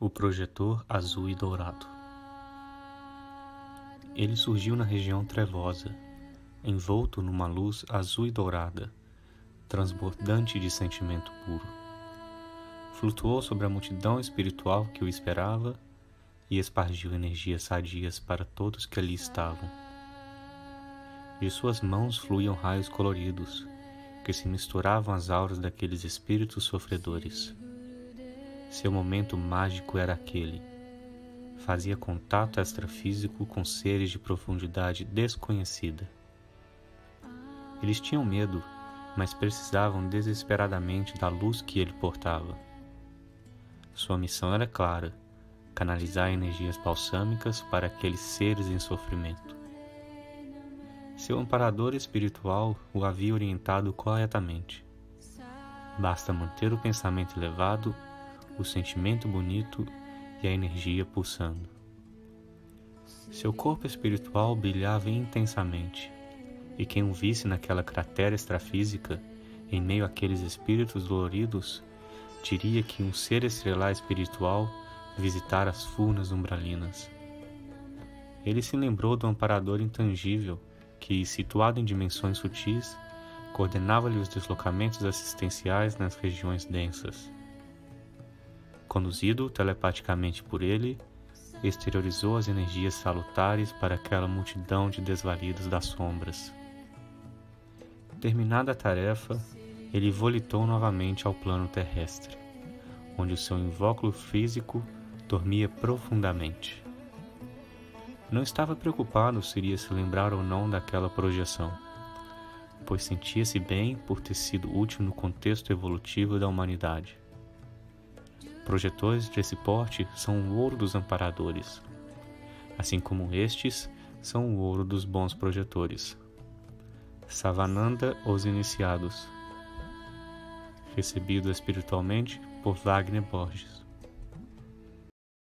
O projetor azul e dourado. Ele surgiu na região trevosa, envolto numa luz azul e dourada, transbordante de sentimento puro. Flutuou sobre a multidão espiritual que o esperava e espargiu energias sadias para todos que ali estavam. De suas mãos fluíam raios coloridos, que se misturavam às auras daqueles espíritos sofredores. Seu momento mágico era aquele. Fazia contato extrafísico com seres de profundidade desconhecida. Eles tinham medo, mas precisavam desesperadamente da luz que ele portava. Sua missão era clara: canalizar energias balsâmicas para aqueles seres em sofrimento. Seu amparador espiritual o havia orientado corretamente. Basta manter o pensamento elevado o sentimento bonito e a energia pulsando. Seu corpo espiritual brilhava intensamente, e quem o visse naquela cratera extrafísica, em meio àqueles espíritos doloridos, diria que um ser estrelar espiritual visitara as furnas umbralinas. Ele se lembrou do amparador intangível que, situado em dimensões sutis, coordenava-lhe os deslocamentos assistenciais nas regiões densas conduzido telepaticamente por ele, exteriorizou as energias salutares para aquela multidão de desvalidos das sombras. Terminada a tarefa, ele volitou novamente ao plano terrestre, onde o seu invólucro físico dormia profundamente. Não estava preocupado se iria se lembrar ou não daquela projeção, pois sentia-se bem por ter sido útil no contexto evolutivo da humanidade. Projetores desse porte são o ouro dos amparadores, assim como estes são o ouro dos bons projetores. Savananda, os iniciados. Recebido espiritualmente por Wagner Borges.